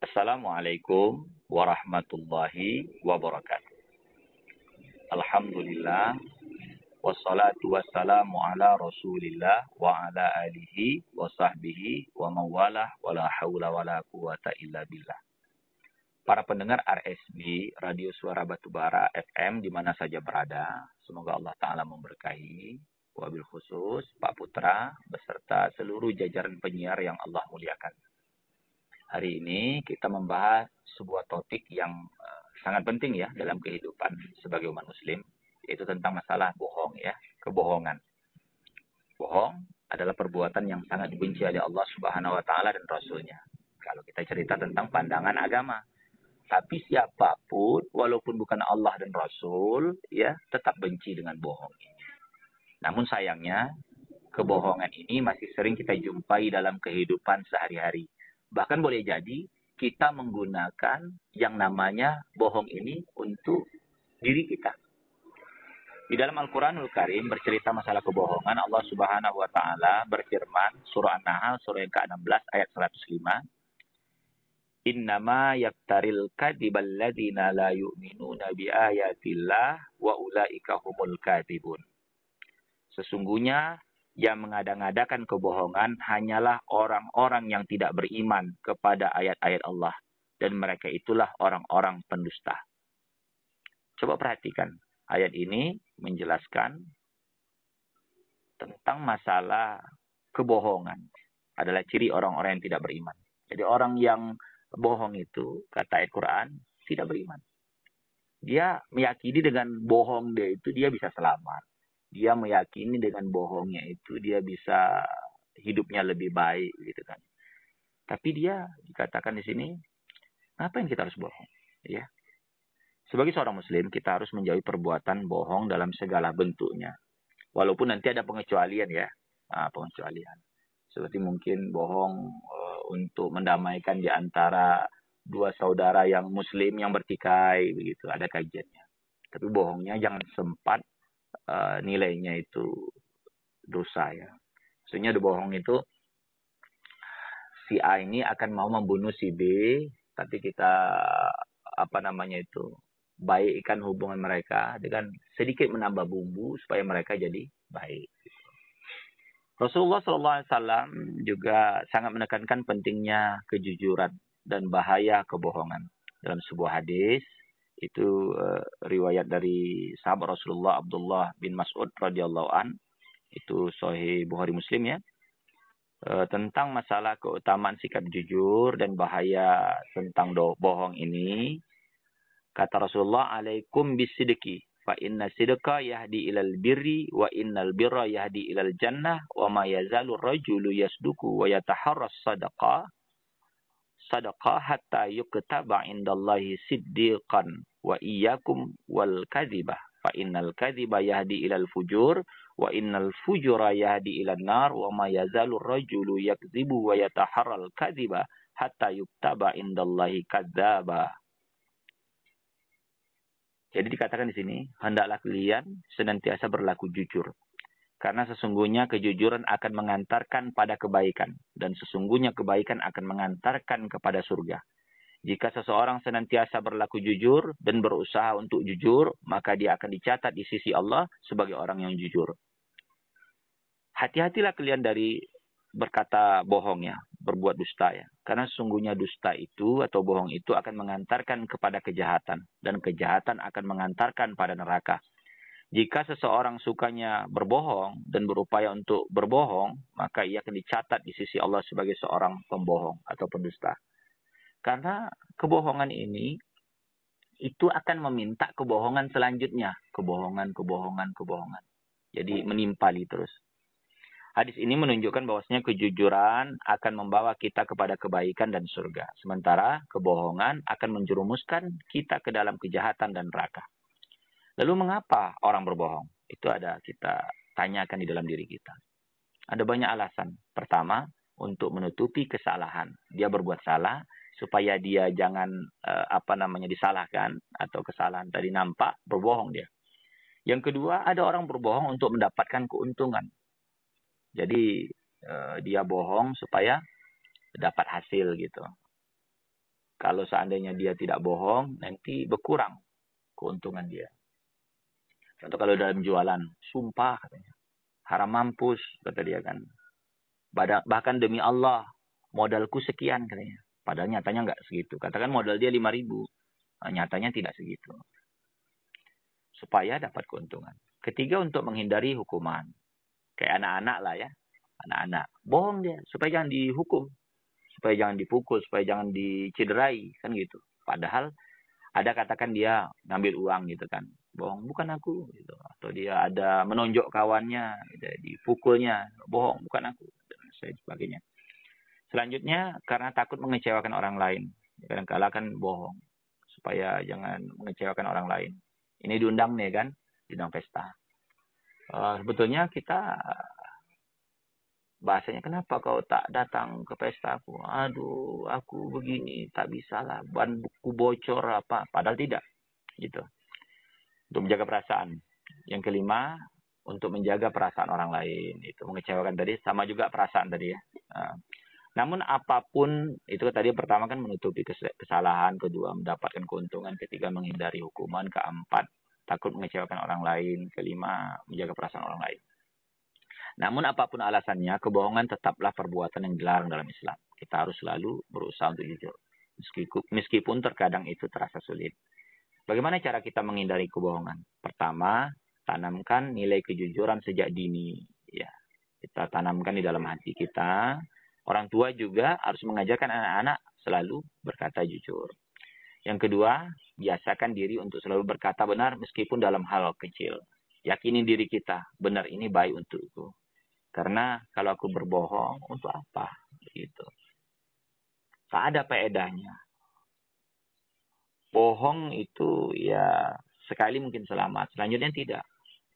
Assalamualaikum warahmatullahi wabarakatuh. Alhamdulillah wassalatu wassalamu ala Rasulillah wa ala alihi wa sahbihi wa mawalah wala haula wala quwata illa billah. Para pendengar RSB Radio Suara Batubara FM di mana saja berada, semoga Allah taala memberkahi wabil khusus Pak Putra beserta seluruh jajaran penyiar yang Allah muliakan. Hari ini kita membahas sebuah topik yang uh, sangat penting ya dalam kehidupan sebagai umat muslim, yaitu tentang masalah bohong ya, kebohongan. Bohong adalah perbuatan yang sangat dibenci oleh Allah Subhanahu wa taala dan rasulnya. Kalau kita cerita tentang pandangan agama, tapi siapa pun walaupun bukan Allah dan Rasul ya tetap benci dengan bohong ini. Namun sayangnya kebohongan ini masih sering kita jumpai dalam kehidupan sehari-hari Bahkan boleh jadi kita menggunakan yang namanya bohong ini untuk diri kita. Di dalam Al-Quranul Karim bercerita masalah kebohongan, Allah Subhanahu wa Ta'ala berfirman, Surah An-Nahl, surah yang ke-16, ayat 105. Innama yaktaril kadibal ladina la yu'minuna bi ayatillah wa ulaika humul kadibun. Sesungguhnya yang mengada-ngadakan kebohongan hanyalah orang-orang yang tidak beriman kepada ayat-ayat Allah. Dan mereka itulah orang-orang pendusta. Coba perhatikan. Ayat ini menjelaskan tentang masalah kebohongan. Adalah ciri orang-orang yang tidak beriman. Jadi orang yang bohong itu, kata ayat Quran, tidak beriman. Dia meyakini dengan bohong dia itu dia bisa selamat dia meyakini dengan bohongnya itu dia bisa hidupnya lebih baik gitu kan. Tapi dia dikatakan di sini, apa yang kita harus bohong? Ya. Sebagai seorang muslim, kita harus menjauhi perbuatan bohong dalam segala bentuknya. Walaupun nanti ada pengecualian ya. Nah, pengecualian. Seperti mungkin bohong uh, untuk mendamaikan di antara dua saudara yang muslim yang bertikai begitu, ada kajiannya. Tapi bohongnya jangan sempat uh, nilainya itu dosa ya. Maksudnya bohong itu si A ini akan mau membunuh si B, tapi kita apa namanya itu baikkan hubungan mereka dengan sedikit menambah bumbu supaya mereka jadi baik. Rasulullah SAW juga sangat menekankan pentingnya kejujuran dan bahaya kebohongan. Dalam sebuah hadis, itu uh, riwayat dari sahabat Rasulullah Abdullah bin Mas'ud radhiyallahu an. Itu Sahih Bukhari Muslim ya. Uh, tentang masalah keutamaan sikap jujur dan bahaya tentang do bohong ini kata Rasulullah alaikum bisidqi fa inna sidqa yahdi ilal birri wa innal birra yahdi ilal jannah wa ma yazalu rajulu yasduku wa yataharras sadaqah sadaqah hatta yuktaba indallahi siddiqan wa iyyakum wal kadzibah fa innal kadziba yahdi ilal fujur wa innal fujura yahdi ilan nar wa ma yazalu rajulu yakdzibu wa yataharral kadziba hatta yuktaba indallahi kadzaba jadi dikatakan di sini hendaklah kalian senantiasa berlaku jujur karena sesungguhnya kejujuran akan mengantarkan pada kebaikan. Dan sesungguhnya kebaikan akan mengantarkan kepada surga. Jika seseorang senantiasa berlaku jujur dan berusaha untuk jujur, maka dia akan dicatat di sisi Allah sebagai orang yang jujur. Hati-hatilah kalian dari berkata bohong ya, berbuat dusta ya. Karena sesungguhnya dusta itu atau bohong itu akan mengantarkan kepada kejahatan. Dan kejahatan akan mengantarkan pada neraka. Jika seseorang sukanya berbohong dan berupaya untuk berbohong, maka ia akan dicatat di sisi Allah sebagai seorang pembohong atau pendusta. Karena kebohongan ini itu akan meminta kebohongan selanjutnya, kebohongan, kebohongan, kebohongan. Jadi menimpali terus. Hadis ini menunjukkan bahwasanya kejujuran akan membawa kita kepada kebaikan dan surga. Sementara kebohongan akan menjerumuskan kita ke dalam kejahatan dan neraka. Lalu mengapa orang berbohong? Itu ada kita tanyakan di dalam diri kita. Ada banyak alasan. Pertama, untuk menutupi kesalahan. Dia berbuat salah supaya dia jangan uh, apa namanya disalahkan atau kesalahan tadi nampak berbohong dia. Yang kedua, ada orang berbohong untuk mendapatkan keuntungan. Jadi uh, dia bohong supaya dapat hasil gitu. kalau seandainya dia tidak bohong, nanti berkurang keuntungan dia. Contoh kalau dalam jualan, sumpah katanya. Haram mampus, kata dia kan. Bahkan demi Allah, modalku sekian katanya. Padahal nyatanya nggak segitu. Katakan modal dia 5 ribu. Nah, nyatanya tidak segitu. Supaya dapat keuntungan. Ketiga untuk menghindari hukuman. Kayak anak-anak lah ya. Anak-anak. Bohong dia. Supaya jangan dihukum supaya jangan dipukul, supaya jangan dicederai, kan gitu. Padahal ada katakan dia ngambil uang gitu kan, bohong. Bukan aku gitu. Atau dia ada menonjok kawannya, gitu, dipukulnya, bohong. Bukan aku dan sebagainya. Selanjutnya karena takut mengecewakan orang lain, kadang-kala kan bohong. Supaya jangan mengecewakan orang lain. Ini diundang nih kan, diundang pesta. Uh, sebetulnya kita bahasanya kenapa kau tak datang ke pesta aku? Aduh aku begini tak bisa lah. Ban buku bocor apa? Padahal tidak gitu untuk menjaga perasaan yang kelima untuk menjaga perasaan orang lain itu mengecewakan tadi sama juga perasaan tadi ya nah, namun apa pun itu tadi pertama kan menutupi kesalahan kedua mendapatkan keuntungan ketiga menghindari hukuman keempat takut mengecewakan orang lain kelima menjaga perasaan orang lain namun apa pun alasannya, kebohongan tetaplah perbuatan yang dilarang dalam Islam. Kita harus selalu berusaha untuk jujur. Meskipun terkadang itu terasa sulit. Bagaimana cara kita menghindari kebohongan? Pertama, tanamkan nilai kejujuran sejak dini. Ya, kita tanamkan di dalam hati kita. Orang tua juga harus mengajarkan anak-anak selalu berkata jujur. Yang kedua, biasakan diri untuk selalu berkata benar meskipun dalam hal kecil. Yakini diri kita, benar ini baik untukku. Karena kalau aku berbohong, untuk apa? Gitu. Tak ada faedahnya. Bohong itu ya sekali mungkin selamat, selanjutnya tidak.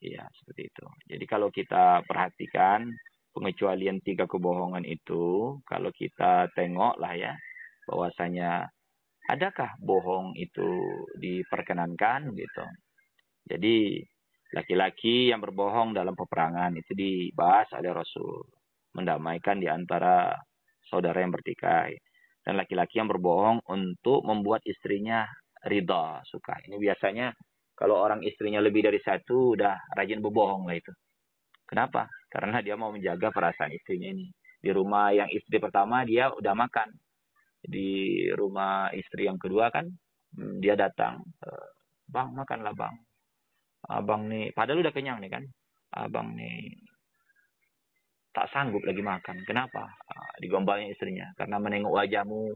Ya, seperti itu. Jadi kalau kita perhatikan pengecualian tiga kebohongan itu, kalau kita tengok lah ya, bahwasanya adakah bohong itu diperkenankan gitu. Jadi Laki-laki yang berbohong dalam peperangan itu dibahas oleh Rasul. Mendamaikan di antara saudara yang bertikai. Dan laki-laki yang berbohong untuk membuat istrinya ridha, suka. Ini biasanya kalau orang istrinya lebih dari satu, udah rajin berbohong lah itu. Kenapa? Karena dia mau menjaga perasaan istrinya ini. Di rumah yang istri pertama dia udah makan. Di rumah istri yang kedua kan hmm, dia datang. Eh, bang, makanlah bang abang nih padahal udah kenyang nih kan abang nih tak sanggup lagi makan kenapa uh, digombalnya istrinya karena menengok wajahmu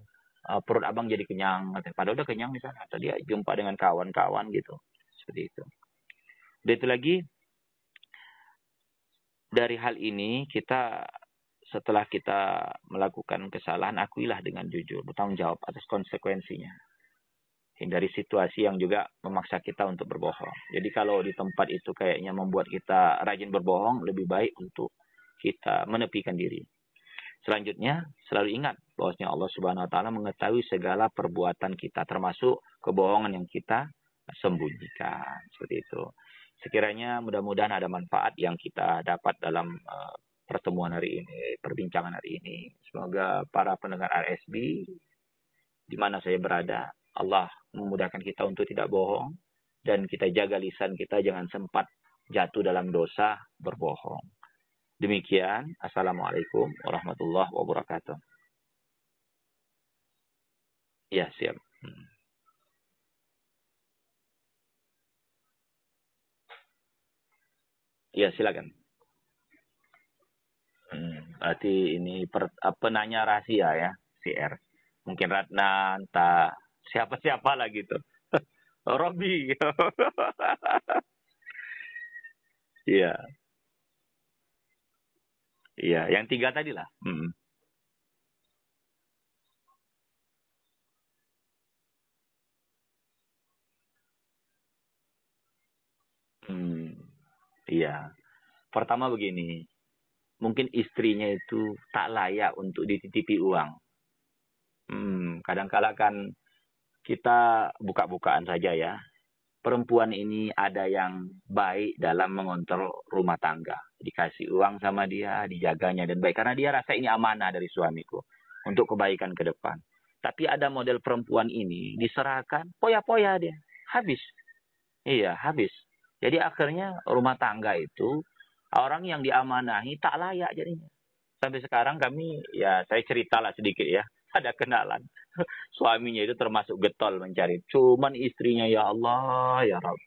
uh, perut abang jadi kenyang padahal udah kenyang nih sana. Atau dia jumpa dengan kawan-kawan gitu. Seperti itu. Dan itu lagi. Dari hal ini kita setelah kita melakukan kesalahan akuilah dengan jujur. Bertanggung jawab atas konsekuensinya. Hindari situasi yang juga memaksa kita untuk berbohong. Jadi kalau di tempat itu kayaknya membuat kita rajin berbohong, lebih baik untuk kita menepikan diri. Selanjutnya, selalu ingat bahwasanya Allah Subhanahu wa taala mengetahui segala perbuatan kita termasuk kebohongan yang kita sembunyikan. Seperti itu. Sekiranya mudah-mudahan ada manfaat yang kita dapat dalam uh, pertemuan hari ini, perbincangan hari ini. Semoga para pendengar RSB di mana saya berada Allah memudahkan kita untuk tidak bohong dan kita jaga lisan kita jangan sempat jatuh dalam dosa berbohong. Demikian, Assalamualaikum warahmatullahi wabarakatuh. Ya, siap. Hmm. Ya, silakan. Hmm, berarti ini per, penanya rahasia ya, CR. Mungkin Ratna, entah siapa-siapa lah gitu. Robi. Iya. Iya, yang tiga tadi lah. Hmm. Iya. Pertama begini. Mungkin istrinya itu tak layak untuk dititipi uang. Hmm, kadang-kala kan kita buka-bukaan saja ya. Perempuan ini ada yang baik dalam mengontrol rumah tangga. Dikasih uang sama dia, dijaganya dan baik. Karena dia rasa ini amanah dari suamiku. Untuk kebaikan ke depan. Tapi ada model perempuan ini diserahkan, poya-poya dia. Habis. Iya, habis. Jadi akhirnya rumah tangga itu orang yang diamanahi tak layak jadinya. Sampai sekarang kami, ya saya ceritalah sedikit ya. Ada kenalan. Suaminya itu termasuk getol mencari. Cuman istrinya ya Allah, ya Rabb.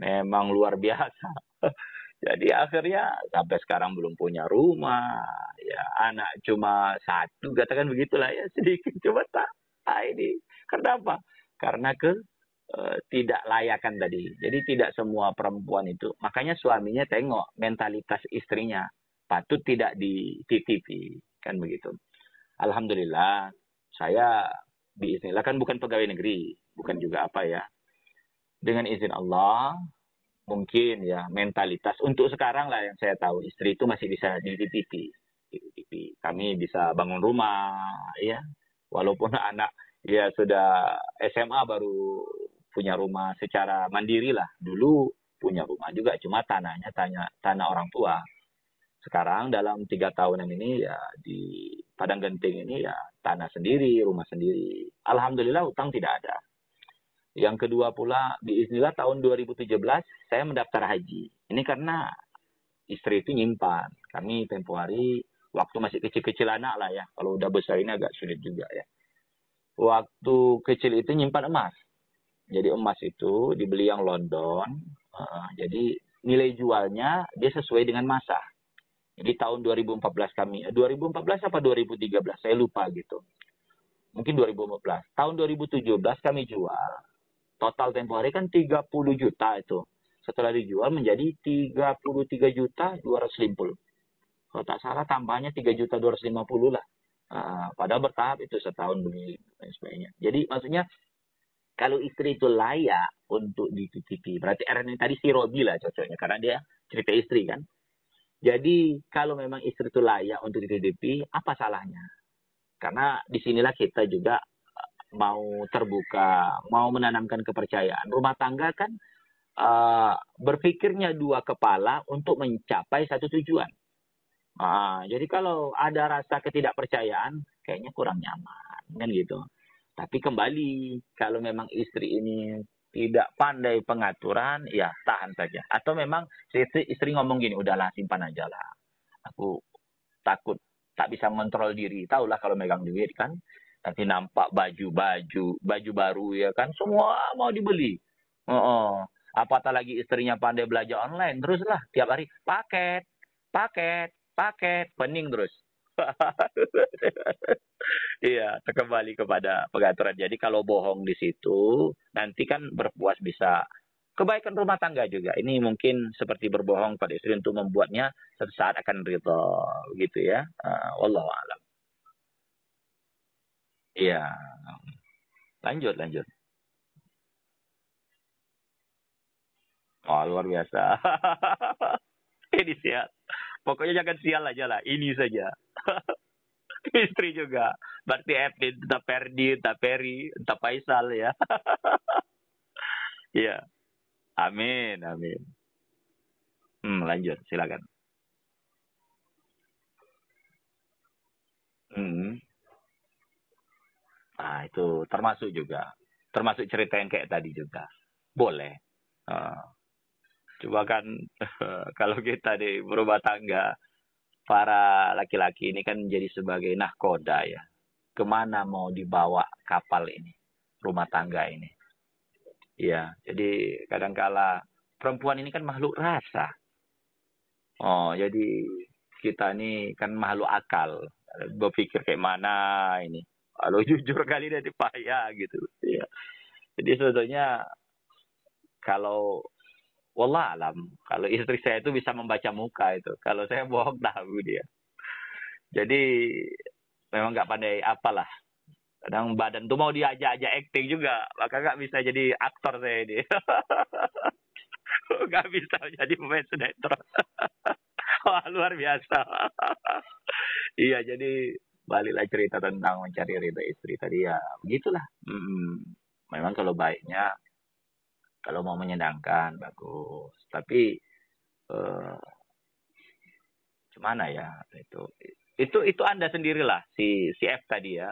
Memang luar biasa. Jadi akhirnya sampai sekarang belum punya rumah, ya anak cuma satu, katakan begitulah ya sedikit cuma tak. Ah, ini kenapa? Karena ke uh, tidak layakan tadi. Jadi tidak semua perempuan itu, makanya suaminya tengok mentalitas istrinya patut tidak dititipi kan begitu. Alhamdulillah saya diizinkan kan bukan pegawai negeri, bukan juga apa ya. Dengan izin Allah, mungkin ya mentalitas untuk sekarang lah yang saya tahu istri itu masih bisa dititipi dititipi kami bisa bangun rumah ya. Walaupun anak ya sudah SMA baru punya rumah secara mandiri lah. Dulu punya rumah juga cuma tanahnya tanya tanah orang tua sekarang dalam tiga tahunan ini ya di Padang Genting ini ya tanah sendiri rumah sendiri alhamdulillah utang tidak ada yang kedua pula, di Isnilah tahun 2017 saya mendaftar haji. Ini karena istri itu nyimpan. Kami tempo hari, waktu masih kecil-kecil anak lah ya. Kalau udah besar ini agak sulit juga ya. Waktu kecil itu nyimpan emas. Jadi emas itu dibeli yang London. Uh, jadi nilai jualnya dia sesuai dengan masa. Jadi tahun 2014 kami, 2014 apa 2013, saya lupa gitu. Mungkin 2014. Tahun 2017 kami jual total tempo hari kan 30 juta itu. Setelah dijual menjadi 33 juta 250. Kalau tak salah tambahnya 3 juta 250 lah. Uh, padahal bertahap itu setahun beli dan sebagainya. Jadi maksudnya kalau istri itu layak untuk dititipi, berarti Aaron tadi si Robi lah cocoknya karena dia cerita istri kan. Jadi kalau memang istri itu layak untuk dititipi, apa salahnya? Karena di sinilah kita juga mau terbuka, mau menanamkan kepercayaan. Rumah tangga kan uh, berpikirnya dua kepala untuk mencapai satu tujuan. Uh, jadi kalau ada rasa ketidakpercayaan, kayaknya kurang nyaman, kan gitu. Tapi kembali, kalau memang istri ini tidak pandai pengaturan, ya tahan saja. Atau memang istri, istri ngomong gini, udahlah simpan aja lah. Aku takut tak bisa mengontrol diri. Tahulah kalau megang duit kan, nanti nampak baju-baju, baju baru ya kan, semua mau dibeli. Oh, oh. apatah lagi istrinya pandai belajar online, teruslah tiap hari paket, paket, paket, pening terus. Iya, kembali kepada pengaturan. Jadi kalau bohong di situ, nanti kan berpuas bisa kebaikan rumah tangga juga. Ini mungkin seperti berbohong pada istri untuk membuatnya saat akan ridho, gitu ya. Uh, alam. Iya. Lanjut, lanjut. Oh, luar biasa. Ini sial. Pokoknya jangan sial aja lah. Ini saja. Istri juga. Berarti Evelyn, entah Perdi, entah Peri, entah Faisal ya. Iya. amin, amin. Hmm, lanjut, silakan. Hmm. Nah, itu termasuk juga. Termasuk cerita yang kayak tadi juga. Boleh. Uh, coba kan kalau kita di berubah tangga, para laki-laki ini kan menjadi sebagai nahkoda ya. Ke mana mau dibawa kapal ini, rumah tangga ini. Ya, jadi kadangkala perempuan ini kan makhluk rasa. Oh, jadi kita ini kan makhluk akal. Berpikir kayak mana ini kalau jujur kali dia payah gitu ya jadi sebetulnya kalau wallah alam. Kalau istri saya itu bisa membaca muka itu. Kalau saya bohong tahu dia. Jadi memang nggak pandai apalah. Kadang badan tuh mau diajak-ajak acting juga. Maka nggak bisa jadi aktor saya ini. Nggak bisa jadi pemain sinetron. Wah luar biasa. Iya jadi baliklah cerita tentang mencari ridho istri tadi. Ya begitulah. Memang kalau baiknya kalau mau menyenangkan bagus tapi uh, gimana ya itu itu itu anda sendirilah si si F tadi ya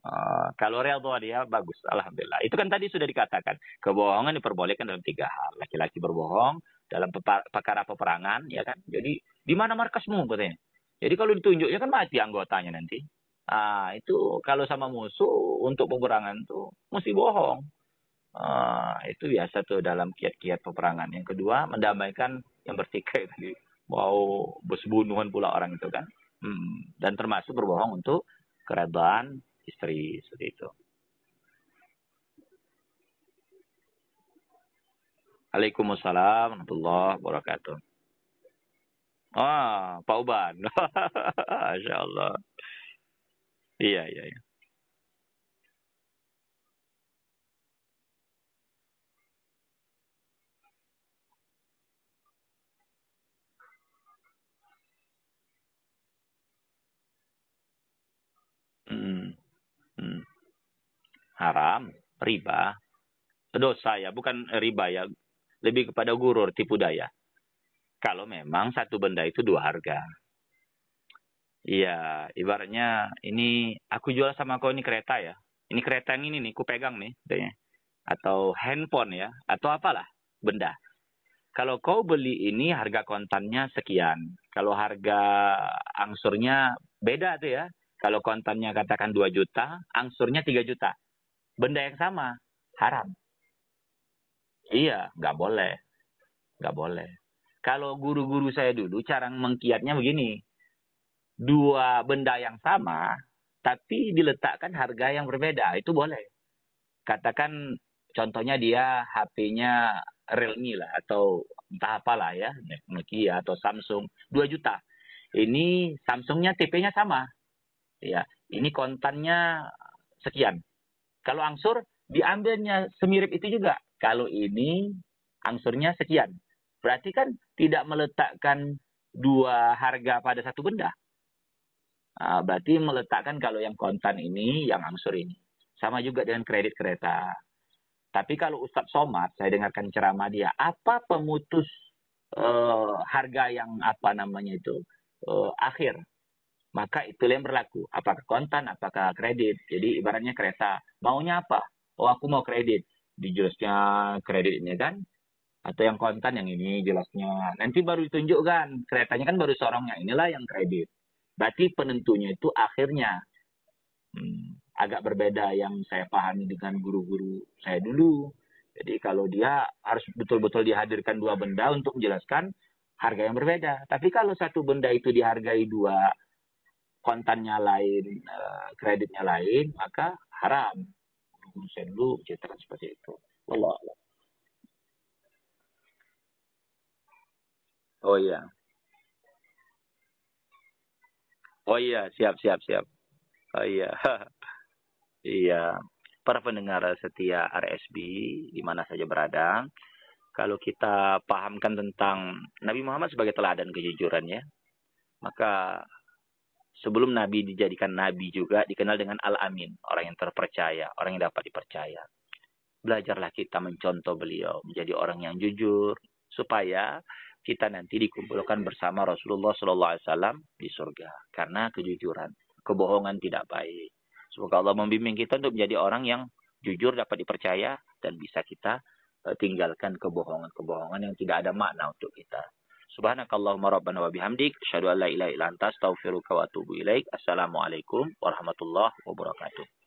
Uh, kalau redha dia bagus, alhamdulillah. Itu kan tadi sudah dikatakan kebohongan diperbolehkan dalam tiga hal. Laki-laki berbohong dalam perkara peperangan, ya kan. Jadi di mana markasmu katanya? Jadi kalau ditunjuknya kan mati anggotanya nanti. Ah itu kalau sama musuh untuk peperangan tuh mesti bohong. Uh, itu biasa tuh dalam kiat-kiat peperangan. Yang kedua mendamaikan yang bertikai tadi mau bersebunuhan pula orang itu kan. Hmm. Dan termasuk berbohong untuk keredaan istri seperti itu. Waalaikumsalam warahmatullahi wabarakatuh. Ah, Pak Uban. Masya Allah. Iya, iya, iya. Hmm. Hmm. Haram, riba, dosa ya, bukan riba ya. Lebih kepada gurur, tipu daya. Kalau memang satu benda itu dua harga. Iya, ibaratnya ini aku jual sama kau ini kereta ya. Ini kereta yang ini nih, ku pegang nih, katanya. Atau handphone ya, atau apalah benda. Kalau kau beli ini harga kontannya sekian. Kalau harga angsurnya beda tuh ya. Kalau kontannya katakan 2 juta, angsurnya 3 juta. Benda yang sama, haram. Iya, nggak boleh. Nggak boleh. Kalau guru-guru saya dulu, cara mengkiatnya begini. Dua benda yang sama, tapi diletakkan harga yang berbeda. Itu boleh. Katakan contohnya dia HP-nya Realme lah, atau entah apalah ya, Nokia atau Samsung, 2 juta. Ini Samsungnya TP-nya sama, Ya, ini kontannya sekian. Kalau angsur diambilnya semirip itu juga. Kalau ini angsurnya sekian. Berarti kan tidak meletakkan dua harga pada satu benda. Nah, berarti meletakkan kalau yang kontan ini, yang angsur ini. Sama juga dengan kredit kereta. Tapi kalau Ustadz Somad, saya dengarkan ceramah dia, apa pemutus uh, harga yang apa namanya itu uh, akhir maka itulah yang berlaku. Apakah kontan, apakah kredit. Jadi ibaratnya kereta, maunya apa? Oh aku mau kredit. Di jelasnya kredit ini kan. Atau yang kontan yang ini jelasnya. Nanti baru ditunjukkan. Keretanya kan baru sorongnya. Inilah yang kredit. Berarti penentunya itu akhirnya. Hmm, agak berbeda yang saya pahami dengan guru-guru saya dulu. Jadi kalau dia harus betul-betul dihadirkan dua benda untuk menjelaskan harga yang berbeda. Tapi kalau satu benda itu dihargai dua kontannya lain, uh, kreditnya lain, maka haram. Saya dulu ceritakan seperti itu. Allah. Oh iya. Oh iya, siap siap siap. Oh iya. iya. Para pendengar setia RSB di mana saja berada, kalau kita pahamkan tentang Nabi Muhammad sebagai teladan kejujuran ya, maka sebelum Nabi dijadikan Nabi juga dikenal dengan Al-Amin, orang yang terpercaya, orang yang dapat dipercaya. Belajarlah kita mencontoh beliau, menjadi orang yang jujur, supaya kita nanti dikumpulkan bersama Rasulullah SAW di surga. Karena kejujuran, kebohongan tidak baik. Semoga Allah membimbing kita untuk menjadi orang yang jujur, dapat dipercaya, dan bisa kita eh, tinggalkan kebohongan-kebohongan yang tidak ada makna untuk kita. Subhanakallahumma rabbana wa bihamdik. Asyhadu an la ilaha illa anta astaghfiruka wa atubu ilaik. Assalamualaikum warahmatullahi wabarakatuh.